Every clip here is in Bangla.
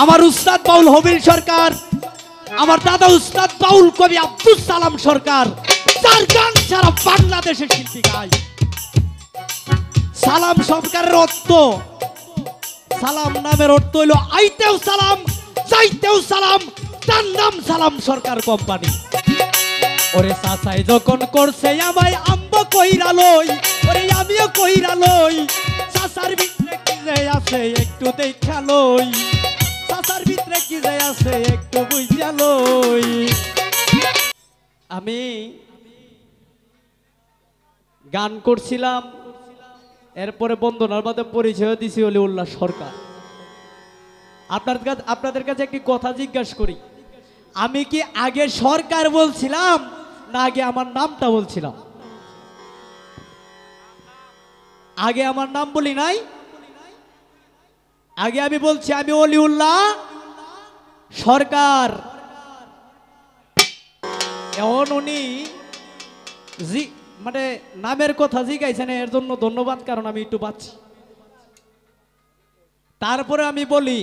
আমার উস্তাদ বাউল হবির সরকার, আমার দাদা উস্তাদ বাউল কবি আব্দুল সালাম সরকার, যার গান সারা বাংলাদেশের শিল্পী গায়। সালাম সরকারের অর্থ, সালাম নামের অর্থ হইল আইতেও সালাম, যাইতেও সালাম, তার নাম সালাম সরকার কোম্পানি। ওরে সাসাই যখন করছে আমায় আম্ব কইরা লই, ওরে আমিও কইরা লই সাসার ভিতরে কি আছে একটু দেখা লই। ভিতরে কি যে আছে একটু বুঝা লই। আমি গান করছিলাম, এরপরে বন্দনার বাদে পরিচয় দিছি হলে উল্লাস সরকার। আপনার কাছে, আপনাদের কাছে একটি কথা জিজ্ঞাসা করি। আমি কি আগে সরকার বলছিলাম, না আগে আমার নামটা বলছিলাম? আগে আমার নাম বলি নাই? আগে আমি বলছি, আমি অলিউল্লাহ, সরকার। এখন উনি জি মানে নামের কথা জিগাইছেন, এর জন্য ধন্যবাদ, কারণ আমি একটু পাচ্ছি তারপরে আমি বলি,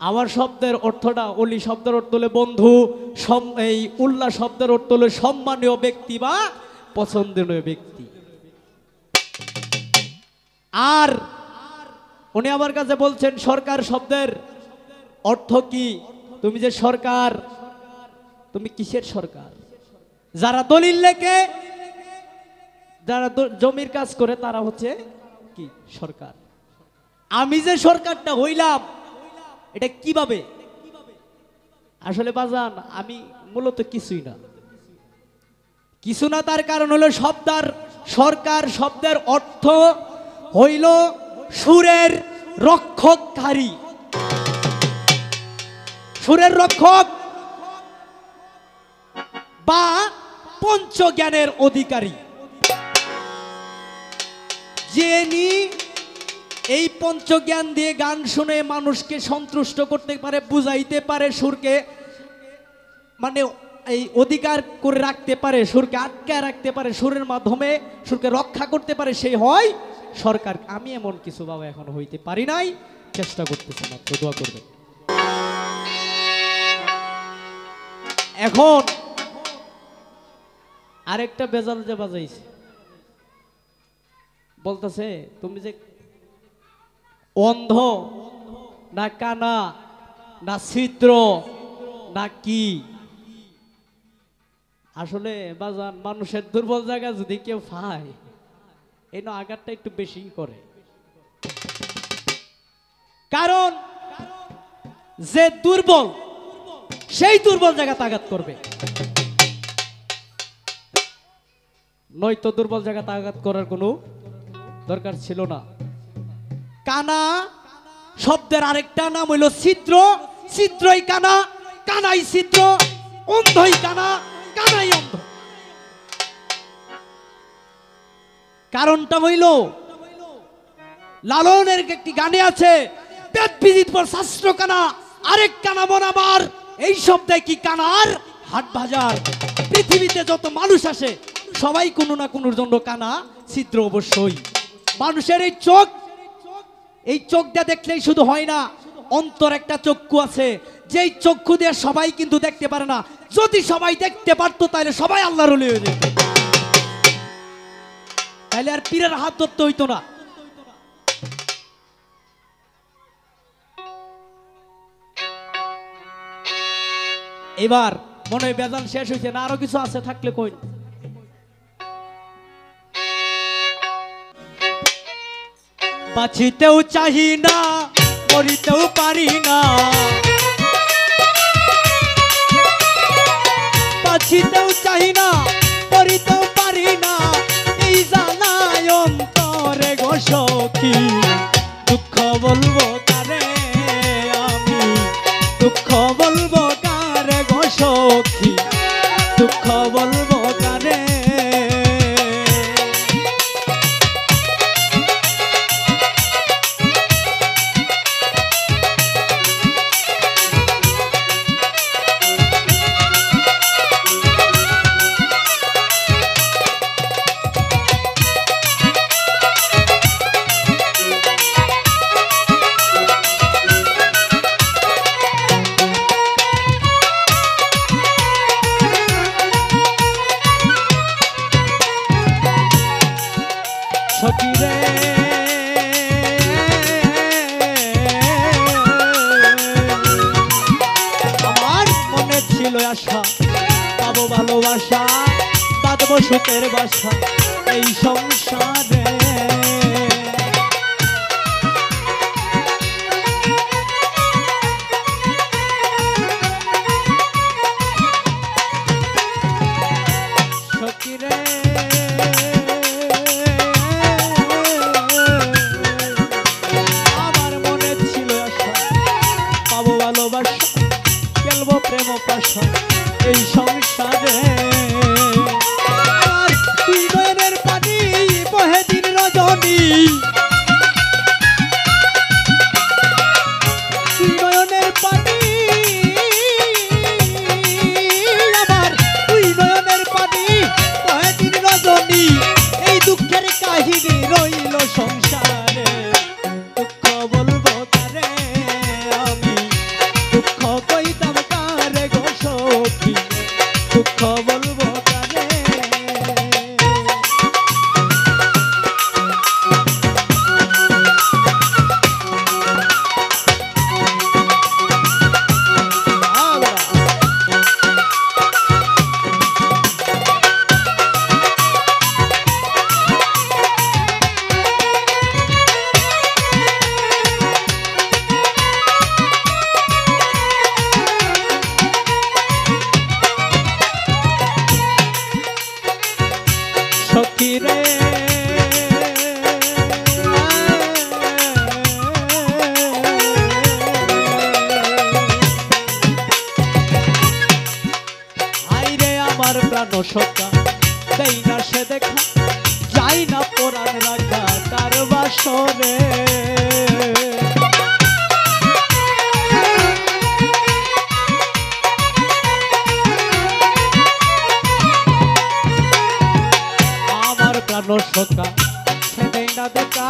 আমার শব্দের অর্থটা, অলি শব্দের অর্থ হলে বন্ধু এই উল্লাহ শব্দের অর্থ হলে সম্মানীয় ব্যক্তি বা পছন্দনীয় ব্যক্তি। আর উনি আমার কাছে বলছেন, সরকার শব্দের অর্থ কি? তুমি যে সরকার, তুমি কিসের সরকার? যারা দলিল লেখে, যারা জমির কাজ করে, তারা হচ্ছে কি? সরকার। আমি যে সরকারটা হইলাম, এটা কীভাবে? আসলে বাজান, আমি মূলত কিছুই না। কিছু না তার কারণ হলো শব্দার, সরকার শব্দের অর্থ হইল সুরের রক্ষককারী সুরের রক্ষক বা পঞ্চজ্ঞানের অধিকারী। যিনি এই পঞ্চজ্ঞান দিয়ে গান শুনে মানুষকে সন্তুষ্ট করতে পারে, বুঝাইতে পারে সুরকে মানে এই অধিকার করে রাখতে পারে, সুরকে আটকায় রাখতে পারে, সুরের মাধ্যমে সুরকে রক্ষা করতে পারে, সেই হয় সরকার, আমি এমন কিছু বাবা এখন হইতে পারি নাই। চেষ্টা করতেছি মাত্র, দোয়া করবে এখন আরেকটা বেজাল যে বাজাইছে। বলতেছে, তুমি যে অন্ধ, না কানা, না ছিদ্র, না কি? আসলে বাজান, মানুষের দুর্বল জায়গা যদি কেউ পায় এই আঘাতটা একটু বেশি করে। কারণ যে দুর্বল, সেই দুর্বল জায়গাতে আঘাত করবে। নয়তো দুর্বল জায়গাতে আঘাত করার কোনো দরকার ছিল না। কানা শব্দের আরেকটা নাম হইল ছিদ্র। ছিদ্রই কানা, কানাই ছিদ্র। অন্ধই কানা, কানাই অন্ধ। কারণটা হইল, লালনের একটি গানে আছে, পেট শাস্ত্র কানা, আরেক কানা আমার। এই শব্দে কি কানার হাট বাজার। পৃথিবীতে যত মানুষ আসে, সবাই কোনো না কোনোর জন্য কানা ছিদ্র অবশ্যই। মানুষের এই চোখ, এই চোখটা দেখলেই শুধু হয় না, অন্তর একটা চক্ষু আছে। যেই চক্ষু দিয়ে সবাই কিন্তু দেখতে পারে না, যদি সবাই দেখতে পারতো, তাহলে সবাই আল্লাহর হয়ে যেত। তাহলে আর পীরের হাত ধরতে হইতো না। এবার মনে হয় শেষ হয়েছে না আরও কিছু আছে থাকলে কই বাঁচিতেও চাহি না, মরিতেও পারি না। বাঁচিতেও চাহি না সখী দুঃখ বলব? সখী রে। আমার মনে ছিল আশা পাবো ভালোবাসা বাঁধবো সুখের বাসা। আমি পুরানো সকা দেই না সে দেখা, যাই না পুরান রাখা তার বাসরে। আমার প্রাণ সকা দেই না দেখা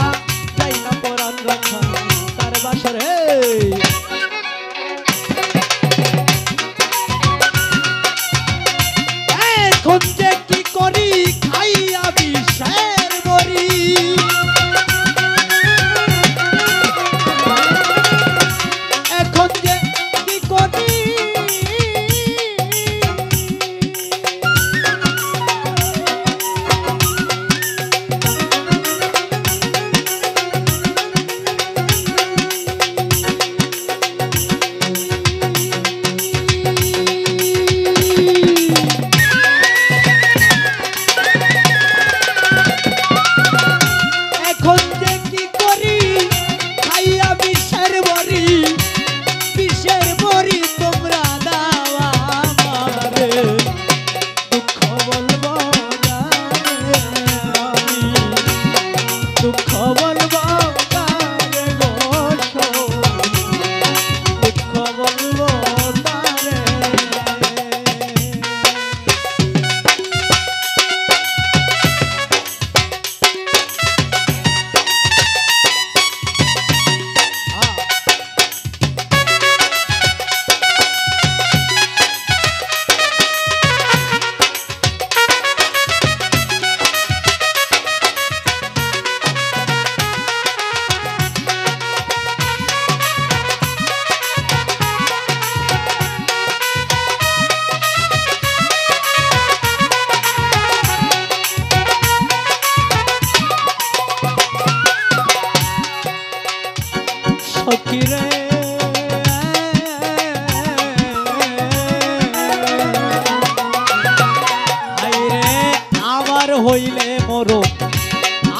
আবার হইলে মরো।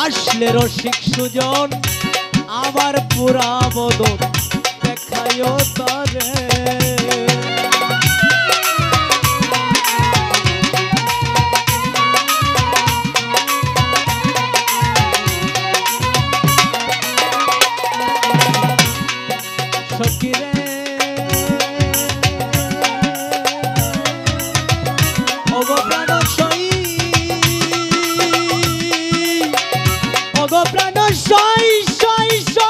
আসলে রসিক সুজন আবার পুরা বদন দেখায় তারে। shy, shy, shy.